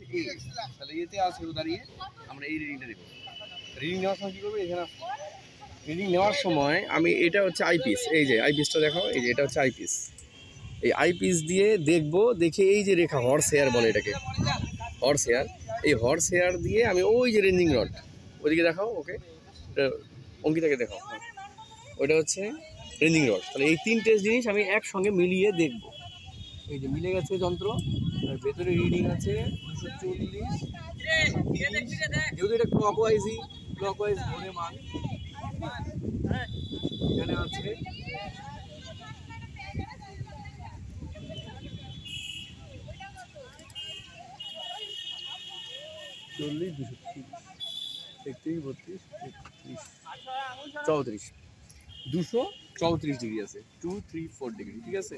হচ্ছে এ তাহলে এতে আসবে দাঁড়িয়ে আমরা এই রিডিংটা দেবো রিডিং নেওয়ার সময় কী করব এখানে রিডিং নেওয়ার সময় আমি এটা হচ্ছে আইপিস এই যে আইপিসটা দেখো এই যে এটা হচ্ছে আইপিস এই আইপিস দিয়ে দেখব দেখে এই যে রেখা হর্স হেয়ার বলে এটাকে। হর্স হেয়ার এই হর্স হেয়ার দিয়ে আমি ওই যে রেঞ্জিং রড ওইদিকে দেখাও ওকে অঙ্কিতাকে দেখাও হ্যাঁ। ওইটা হচ্ছে রেঞ্জিং রড তাহলে এই তিনটে জিনিস আমি একসঙ্গে মিলিয়ে দেখব। এই যে মিলে গেছে যন্ত্র। আর ভেতরে রিডিং আছে দুশো চল্লিশ। যেহেতু এটা ক্লক ওয়াইজই ক্লক ওয়াইজ ধরে মান এখানে আছে। চল্লিশ, দুশো তিরিশ। একত্রিশ, বত্রিশ তেত্রিশ চৌত্রিশ। দুশো চৌত্রিশ ডিগ্রি আছে। টু থ্রি ফোর ডিগ্রি ঠিক আছে?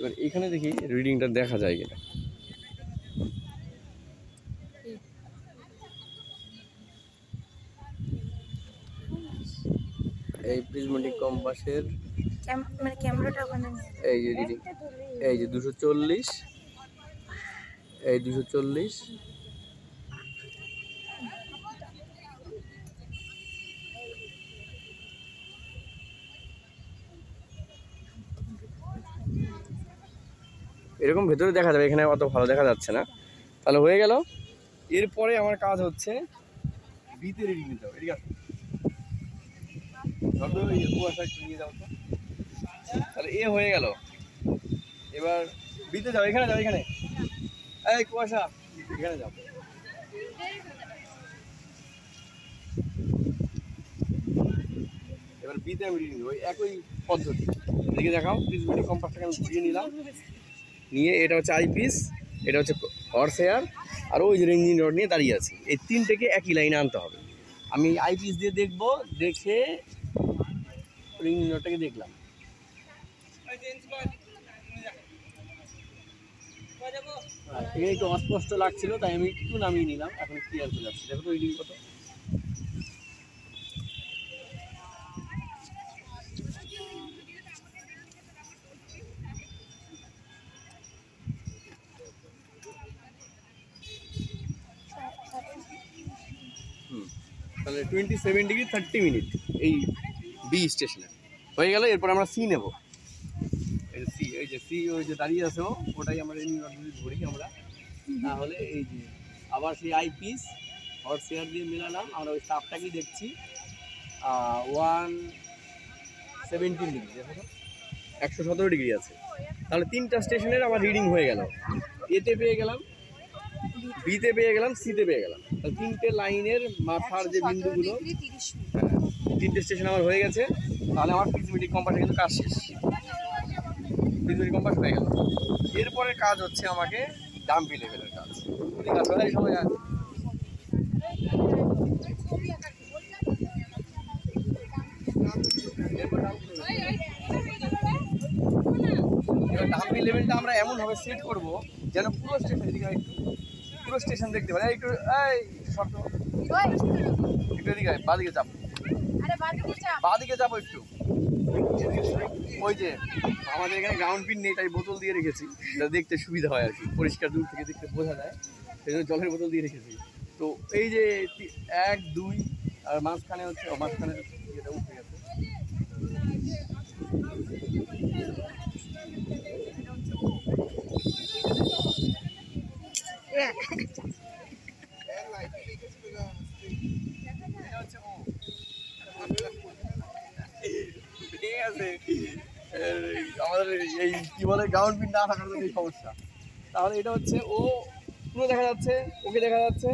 এবার এখানে দেখি রিডিংটা দেখা যায় কিনা। এই প্রিজমেটিক কম্পাসের মানে ক্যামেরাটা ওখানে এই যে রিডিং এই যে দুশো চল্লিশ এই দুশো চল্লিশ এরকম ভেতরে দেখা যাবে, এখানে অত ভালো দেখা যাচ্ছে না। তাহলে হয়ে গেল। এরপরে আমার কাজ হচ্ছে ঠিক আছে কুয়াশা একটু নিয়ে যাও তাহলে এ হয়ে এবার যাও, এখানে যাও, এখানে। কুয়াশা, এখানে যাও। এবার বিতে আমি রিডিং ওই একই পদ্ধতি। এদিকে দেখাও প্লিজ মিনিট কম্পাসটাকে আমি ঘুরিয়ে নিলাম। নিয়ে এটা হচ্ছে আইপিস এটা হচ্ছে হর্স হেয়ার আর ওই যে রেঞ্জিন রড নিয়ে দাঁড়িয়ে আছি। এই তিনটেকে একই লাইনে আনতে হবে। আমি আইপিস দিয়ে দেখব দেখে রেঞ্জিন রডটাকে দেখলাম। হ্যাঁ, এখানে একটু অস্পষ্ট লাগছিল তাই আমি একটু নামিয়ে নিলাম। এখন ক্লিয়ার হয়ে যাচ্ছে। দেখো তো রিডিং কত। তাহলে twenty seven degree thirty minute এই বি স্টেশনে হয়ে গেল, এরপর আমরা সি নেব। সি এই যে সি ওই যে দাঁড়িয়ে আছে ওটাই আমরা এই যদি ধরি আমরা। তাহলে এই যে আবার সেই আই পিস হট শেয়ার দিয়ে মেলালাম, আমরা ওই তাপটাকেই দেখছি। ওয়ান সেভেন্টিন ডিগ্রি দেখো একশো সতেরো ডিগ্রি আছে। তাহলে তিনটা স্টেশনের আমার রিডিং হয়ে গেল। এতে পেয়ে গেলাম বিতে পেয়ে গেলাম সিতে পেয়ে গেলাম। তিনটে লাইনের মাথার যে বিন্দুগুলো হ্যাঁ, তিনটে স্টেশন আমার হয়ে গেছে। তাহলে আমার পিজমেটিক কম্পাসে কিন্তু কাজ শেষ। পিজমেটিক কম্পাস হয়ে গেল। এরপরে কাজ হচ্ছে আমাকে ডাম্পি লেভেলের কাজ। আছে সময় ডাম্পি এবার ডাম্পি লেভেলটা আমরা এমনভাবে সেট করব যেন পুরো স্টেশন একটু পুরো স্টেশন দেখতে পারে। একটু এই শর্ত। একটু এদিকে বাঁদিকে চাপ। বাঁদিকে যাব একটু। ওই যে আমাদের এখানে গ্রাউন্ড পিন নেই তাই বোতল দিয়ে রেখেছি। যাতে দেখতে সুবিধা হয় আর কি। পরিষ্কার দূর থেকে দেখতে বোঝা যায়। সেই জন্য জলের বোতল দিয়ে রেখেছি। তো এই যে এক দুই আর মাঝখানে হচ্ছে মাঝখানে ইয়েটা উঠে গেছে। আছে আমাদের এই বলে গ্রাউন্ড না সমস্যা তাহলে এটা হচ্ছে ও পুরো দেখা যাচ্ছে ওকে দেখা যাচ্ছে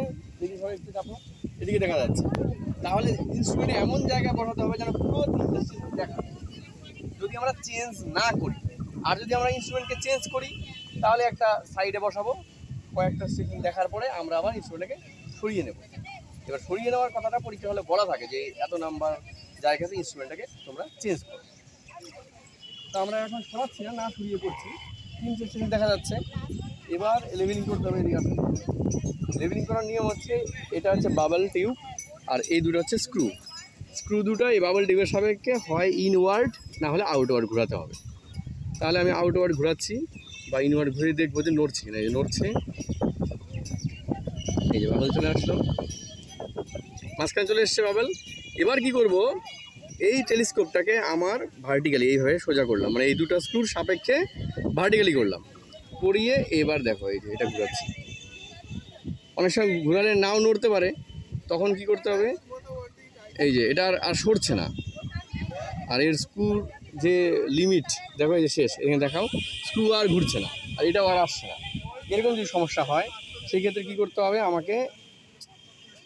এদিকে দেখা যাচ্ছে তাহলে ইনস্ট্রুমেন্টে এমন বসাতে হবে যেন পুরো দেখা যদি আমরা চেঞ্জ না করি আর যদি আমরা ইনস্ট্রুমেন্টকে চেঞ্জ করি তাহলে একটা সাইডে বসাবো। কয়েকটা স্টেশন দেখার পরে আমরা আবার ইনস্ট্রুমেন্টটাকে সরিয়ে নেব। এবার সরিয়ে নেওয়ার কথাটা পরীক্ষা হলে বলা থাকে যে এত নাম্বার জায়গাতে ইনস্ট্রুমেন্টটাকে তোমরা চেঞ্জ করো। তো আমরা এখন সরাচ্ছি না না সরিয়ে পড়ছি। তিনটে স্টেশন দেখা যাচ্ছে। এবার লেভেলিং করতে হবে এদিকে। লেভেলিং করার নিয়ম হচ্ছে এটা হচ্ছে বাবল টিউব আর এই দুটো হচ্ছে স্ক্রু স্ক্রু দুটো এই বাবল টিউবের সাপেক্ষে হয় ইনওয়ার্ড না হলে আউটওয়ার্ড ঘোরাতে হবে। তাহলে আমি আউটওয়ার্ড ঘোরাচ্ছি। বা ইনওয়ার্ড ঘুরে দেখব যে নড়ছে কিনা এই নড়ছে। এই যে বাবেল চলে আসলো। মাঝখানে চলে এসছে বাবেল। এবার কি করব? এই টেলিস্কোপটাকে আমার ভার্টিক্যালি এইভাবে সোজা করলাম। মানে এই দুটো স্ক্রুর সাপেক্ষে ভার্টিক্যালি করলাম। করিয়ে এবার দেখো, এই যে এটা ঘুরাচ্ছি। অনেক সময় ঘুরালে নাও নড়তে পারে। তখন কি করতে হবে? এই যে এটা আর আর সরছে না। আর এর স্ক্রুর যে লিমিট দেখো যে শেষ, এখানে দেখাও স্ক্রু আর ঘুরছে না, আর এটাও আর আসছে না। এরকম যদি সমস্যা হয় সেই ক্ষেত্রে কী করতে হবে, আমাকে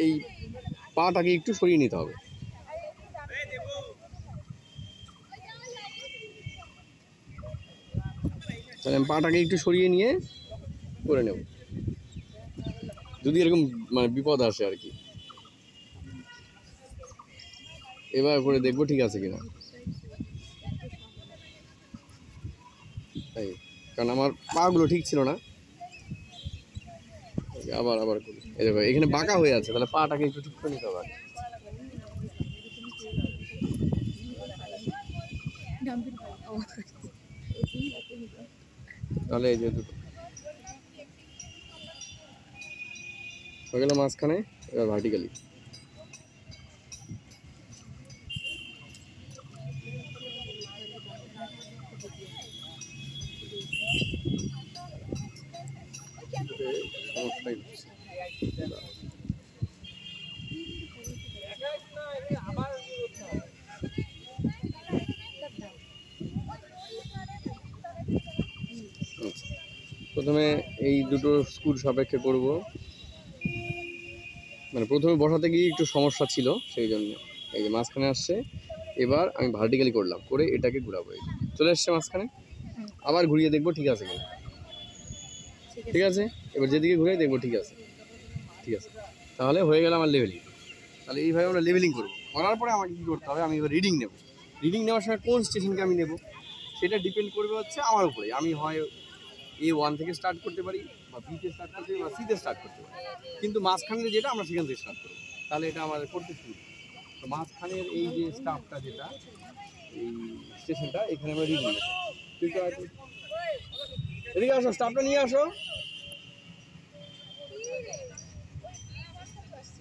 এই পাটাকে একটু সরিয়ে নিতে হবে। তাহলে আমি পাটাকে একটু সরিয়ে নিয়ে করে নেব। যদি এরকম মানে বিপদ আসে আর কি। এবার করে দেখব ঠিক আছে কিনা এই কারণ আমার পাগুলো ঠিক ছিল না। আবার আবার করি। এই দেখো, এখানে বাঁকা হয়ে আছে, তাহলে পাটাকে একটু ঠিক নিতে হবে। তাহলে এই যে দুটো। হয়ে গেল মাঝখানে, এবার ভার্টিক্যালি প্রথমে এই দুটো স্ক্রুর সাপেক্ষে করব। মানে প্রথমে বসাতে গিয়ে একটু সমস্যা ছিল সেই জন্য। এই যে মাঝখানে আসছে এবার আমি ভার্টিক্যালি করলাম করে এটাকে ঘুরাবো এই চলে এসছে মাঝখানে? আবার ঘুরিয়ে দেখব ঠিক আছে কিনা। ঠিক আছে। এবার যেদিকে ঘুরে দেখব ঠিক আছে। ঠিক আছে। তাহলে হয়ে গেল আমার লেভেলিং তাহলে এইভাবে আমরা লেভেলিং করব। করার পরে আমাকে কী করতে হবে? আমি এবার রিডিং নেব। রিডিং নেওয়ার সময় কোন স্টেশনকে আমি নেব? সেটা ডিপেন্ড করবে হচ্ছে আমার উপরে আমি হয় এ ওয়ান থেকে স্টার্ট করতে পারি বা বিতে স্টার্ট করতে পারি বা সিতে স্টার্ট করতে পারি। কিন্তু মাঝখানে যেটা, আমরা সেখান থেকে স্টার্ট করব। তাহলে এটা আমাদের করতে শুরু তো মাঝখানের এই যে স্টাফটা যেটা, এই স্টেশনটা এখানে আমরা আছে এদিকে আসো স্টাফটা নিয়ে আসো।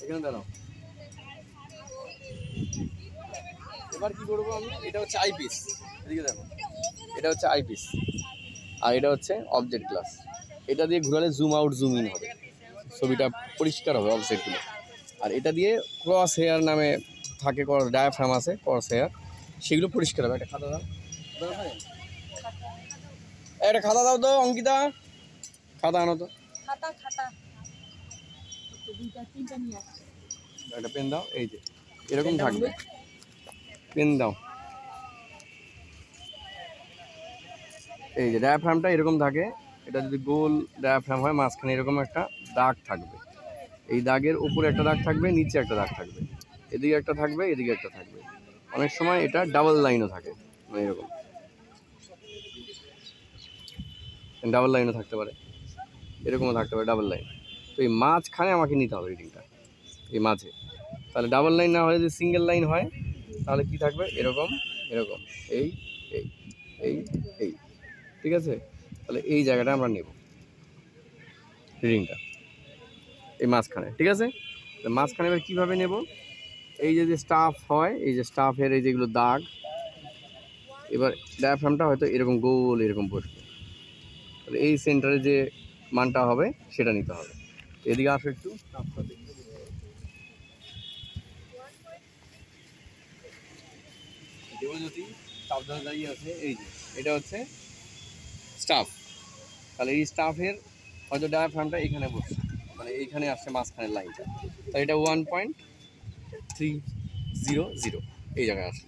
এখানে দাঁড়াও। এবার কি করব আমি? এটা হচ্ছে আইপিস এদিকে দেখো। এটা হচ্ছে আইপিস আর এটা হচ্ছে অবজেক্ট গ্লাস এটা দিয়ে ঘুরালে জুম আউট জুম ইন হবে। ছবিটা পরিষ্কার হবে অবজেক্টগুলো আর এটা দিয়ে ক্রস হেয়ার নামে থাকে ডায়াফ্রাম আছে ক্রস হেয়ার সেগুলো পরিষ্কার হবে। একটা খাতা দাও। একটা খাতা দাও তো অঙ্কিতা। খাতা আনো তো। একটা পেন দাও এই যে। এরকম থাকবে। পেন দাও। এই যে ডায়াফ্রামটা এরকম থাকে, এটা যদি গোল ডায়াফ্রাম হয়, মাঝখানে এরকম একটা দাগ থাকবে। এই দাগের উপরে একটা দাগ থাকবে, নিচে একটা দাগ থাকবে। এদিকে একটা থাকবে, এদিকে একটা থাকবে। অনেক সময় এটা ডাবল লাইনও থাকে মানে এরকম। ডাবল লাইনও থাকতে পারে। এরকমও থাকতে পারে ডাবল লাইন তো এই মাঝখানে আমাকে নিতে হবে রিডিংটা এই মাঝে। তাহলে ডাবল লাইন না হলে যদি সিঙ্গেল লাইন হয়, তাহলে কি থাকবে? এরকম এরকম। এই এই এই এই। ঠিক আছে? তাহলে এই জায়গাটা আমরা নেব। রিডিংটা এই মাঝখানে, ঠিক আছে? মাঝখানে এবার কীভাবে নেব? এই যে স্টাফ হয়, এই যে স্টাফের এই যেগুলো দাগ, এবার ডায়াফ্রামটা হয়তো এরকম গোল এরকম বসবে। তাহলে এই সেন্টারে যে মানটা হবে, সেটা নিতে হবে। এদিকে আসো একটু। দেবজ্যোতি আছে। এই যে, এটা হচ্ছে স্টাফ তাহলে এই স্টাফের হয়তো ডায়াফ্রামটা এখানে বসছে। মানে এইখানে আসছে মাঝখানের লাইনটা তাহলে এটা one point three zero zero এই জায়গায় আসছে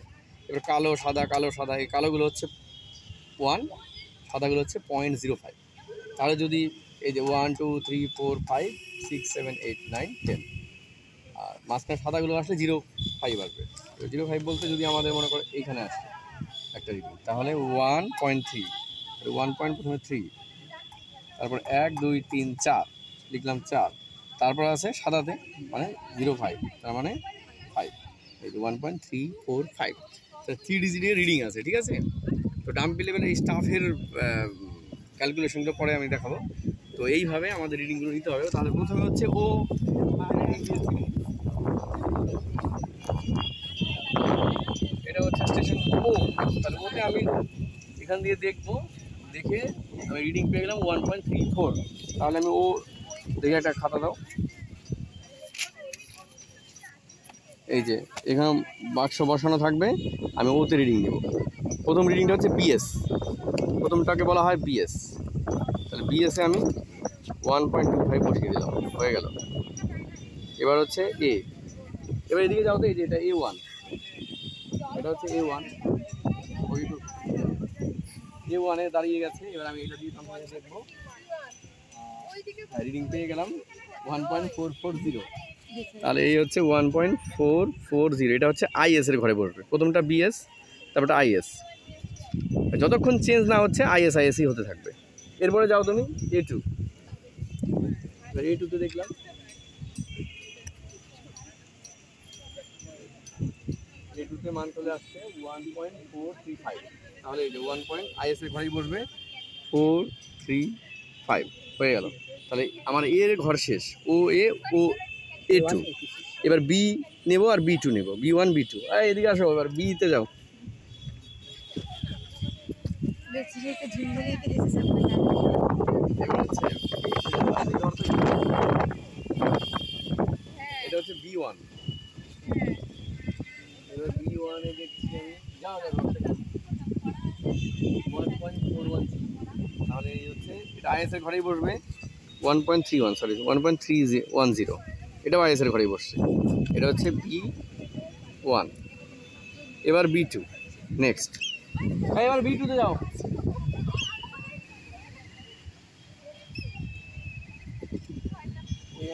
এবার কালো, সাদা কালো, সাদা, এই কালোগুলো হচ্ছে ওয়ান সাদাগুলো হচ্ছে পয়েন্ট জিরো ফাইভ তাহলে যদি এই যে one two three four five six seven eight nine ten আর মাঝখানে সাদাগুলো আসলে জিরো ফাইভ আসবে। জিরো ফাইভ বলতে যদি আমাদের মনে করে এইখানে আসে একটা রিডিং তাহলে one point three one point প্রথমে থ্রি তারপর এক, দুই, তিন, চার, লিখলাম চার, তারপর আছে সাদাতে মানে জিরো ফাইভ তার মানে ফাইভ এই one point three four five three ডিজিটের রিডিং আছে, ঠিক আছে? তো ডাম্পি লেভেলের এই স্টাফের ক্যালকুলেশনগুলো পরে আমি দেখাবো। তো তো এইভাবে আমাদের রিডিংগুলো নিতে হবে। তাহলে প্রথমে হচ্ছে ও এটা হচ্ছে স্টেশন ও তাহলে ওতে আমি এখান দিয়ে দেখব দেখে আমি রিডিং পেয়ে গেলাম ওয়ান পয়েন্ট থ্রি ফোর তাহলে আমি ও দেখে একটা খাতা দাও। এই যে, এখানে বাক্স বসানো থাকবে, আমি ওতে রিডিং দেবো প্রথম রিডিংটা হচ্ছে বিএস প্রথমটাকে বলা হয় বিএস তাহলে বিএসে আমি ওয়ান পয়েন্ট টু ফাইভ বসিয়ে দিলাম, হয়ে গেল। এবার হচ্ছে এ এবার এদিকে যাও তো, এই যে এটা এ ওয়ান এটা হচ্ছে এ ওয়ান এ ওয়ানে দাঁড়িয়ে গেছে। এবার আমি এটা দিয়ে তোমাকে দেখব। রিডিং পেয়ে গেলাম। One point four four zero তাহলে এই হচ্ছে one point four four zero এটা হচ্ছে আইএস এর ঘরে পড়বে প্রথমটা বিএস তারপরটা আইএস যতক্ষণ চেঞ্জ না হচ্ছে আইএস আইএসই হতে থাকবে। এরপরে যাও তুমি এ টু এবার এ টুতে দেখলাম। এ টুতে মান চলে আসছে one point four three five তাহলে এই যে ওয়ান পয়েন্ট আইএস এর ঘরেই বসবে। ফোর থ্রি ফাইভ হয়ে গেল। তাহলে আমার এর ঘর শেষ। ও এ ও এ টু এবার বি নেব আর বি টু নেব। বি ওয়ান বি টু এদিকে আসো এবার বিতে যাও। দেখছি যে একটা ঝুমঝুমি রেখে দিয়েছে সামনে এবার হচ্ছে এটা হচ্ছে বি ওয়ান এবার বি ওয়ানে দেখছি আমি যাও যাও। ওয়ান পয়েন্ট ফোর ওয়ান তাহলে এই হচ্ছে এটা আইএসের ঘরেই বসবে। One point three one sorry one point three one zero এটাও আইএসের ঘরেই বসছে। এটা হচ্ছে বি ওয়ান এবার বি টু নেক্সট এবার বি টুতে যাও।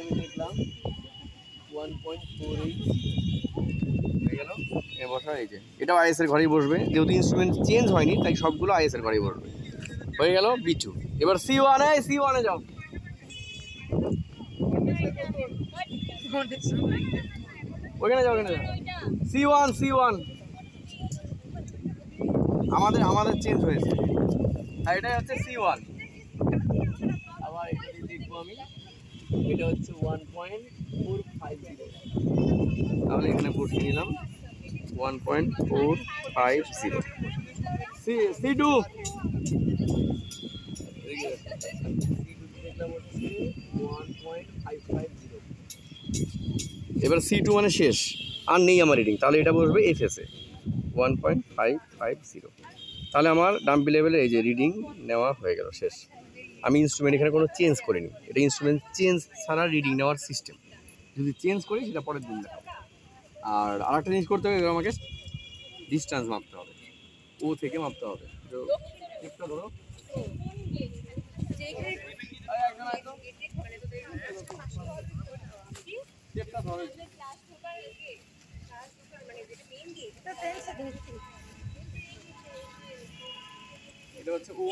আমি দেখলাম ওয়ান পয়েন্ট ফোর এইট হয়ে গেল। এ বসা এই যে এটাও আইএসের ঘরেই বসবে। যেহেতু ইনস্ট্রুমেন্ট চেঞ্জ হয়নি, তাই সবগুলো আইএসের ঘরেই বসবে। হয়ে গেল বি টু এবার সি ওয়ানে সি ওয়ানে যাও। ওইখানে যাও ওখানে যাও। সি ওয়ান সি ওয়ান আমাদের আমাদের চেঞ্জ হয়েছে। আর এটাই হচ্ছে সি ওয়ান আবার এটা দেখব আমি। এটা হচ্ছে one point four five zero তাহলে এখানে বসিয়ে নিলাম one point four five zero C C two এবার সি টু মানে শেষ। আর নেই আমার রিডিং তাহলে এটা বসবে এফ এসে one point five five zero তাহলে আমার ডাম্পি লেভেলে এই যে রিডিং নেওয়া হয়ে গেল শেষ। আমি ইনস্ট্রুমেন্ট এখানে কোনো চেঞ্জ করিনি। এটা ইনস্ট্রুমেন্ট চেঞ্জ ছাড়া রিডিং নেওয়ার সিস্টেম যদি চেঞ্জ করি সেটা পরের দিন দেখাবো। আর আরেকটা জিনিস করতে হবে আমাকে ডিস্টেন্স মাপতে হবে। ও থেকে মাপতে হবে। এটা হচ্ছে ও।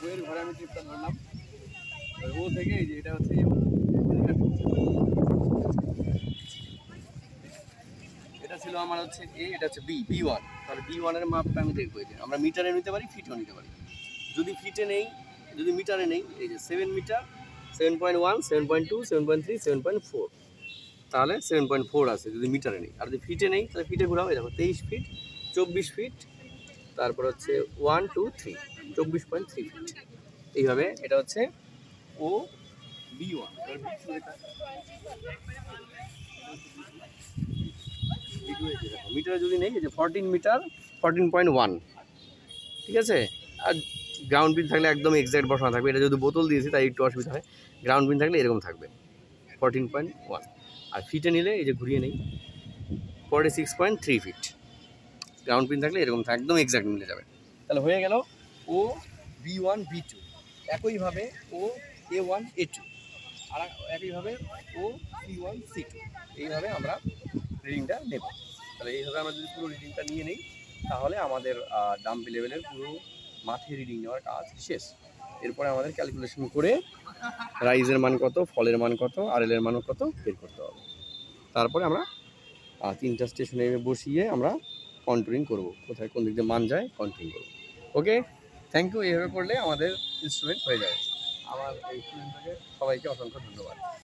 ও এর ঘরে আমি ট্রিপটা ধরলাম। ও থেকে এই যে, এটা হচ্ছে ছিল আমার হচ্ছে এ এটা হচ্ছে বি বি ওয়ান তাহলে বি ওয়ানের মাপটা আমি দেখব যে। আমরা মিটারে নিতে পারি ফিটেও নিতে পারি। যদি ফিটে নেই, যদি মিটারে নেই, এই যে seven metre seven point one seven point two seven point three seven point four তাহলে সেভেন পয়েন্ট ফোর আছে যদি মিটারে নেই। আর যদি ফিটে নেই, তাহলে ফিটে ঘোরাও। দেখো, তেইশ ফিট চব্বিশ ফিট তারপর হচ্ছে ওয়ান টু থ্রি চব্বিশ পয়েন্ট থ্রি ফিট এইভাবে এটা হচ্ছে ও বি ওয়ান মিটারে যদি নেই যে fourteen metre fourteen point one ঠিক আছে? আর গ্রাউন্ড পিন থাকলে একদম এক্স্যাক্ট বসানো থাকবে। এটা যদি বোতল দিয়েছি, তাই একটু অসুবিধা হয়। গ্রাউন্ড পিন থাকলে এরকম থাকবে ফরটিন পয়েন্ট ওয়ান আর ফিটে নিলে, এই যে ঘুরিয়ে নেই forty six point three feet ground pin থাকলে এরকম একদম এক্স্যাক্ট মিলে যাবে। তাহলে হয়ে গেল O B one B two একইভাবে O A one A two আর একইভাবে O C one C two এইভাবে আমরা রিডিংটা নেব। তাহলে এইভাবে আমরা যদি পুরো রিডিংটা নিয়ে নিই, তাহলে আমাদের ডাম্পি লেভেলের পুরো মাঠে রিডিং নেওয়ার কাজ শেষ। এরপরে আমাদের ক্যালকুলেশন করে রাইজের মান কত ফলের মান কত আর এর মান কত বের করতে হবে। তারপরে আমরা তিনটা স্টেশনে বসিয়ে আমরা কন্ট্রোলিং করব। কোথায় কোন দিক দিয়ে মান যায় কন্ট্রোলিং করব। ওকে থ্যাংক ইউ এইভাবে করলে আমাদের ইনস্ট্রুমেন্ট হয়ে যাবে। আমার এই স্টুডেন্টকে সবাইকে অসংখ্য ধন্যবাদ।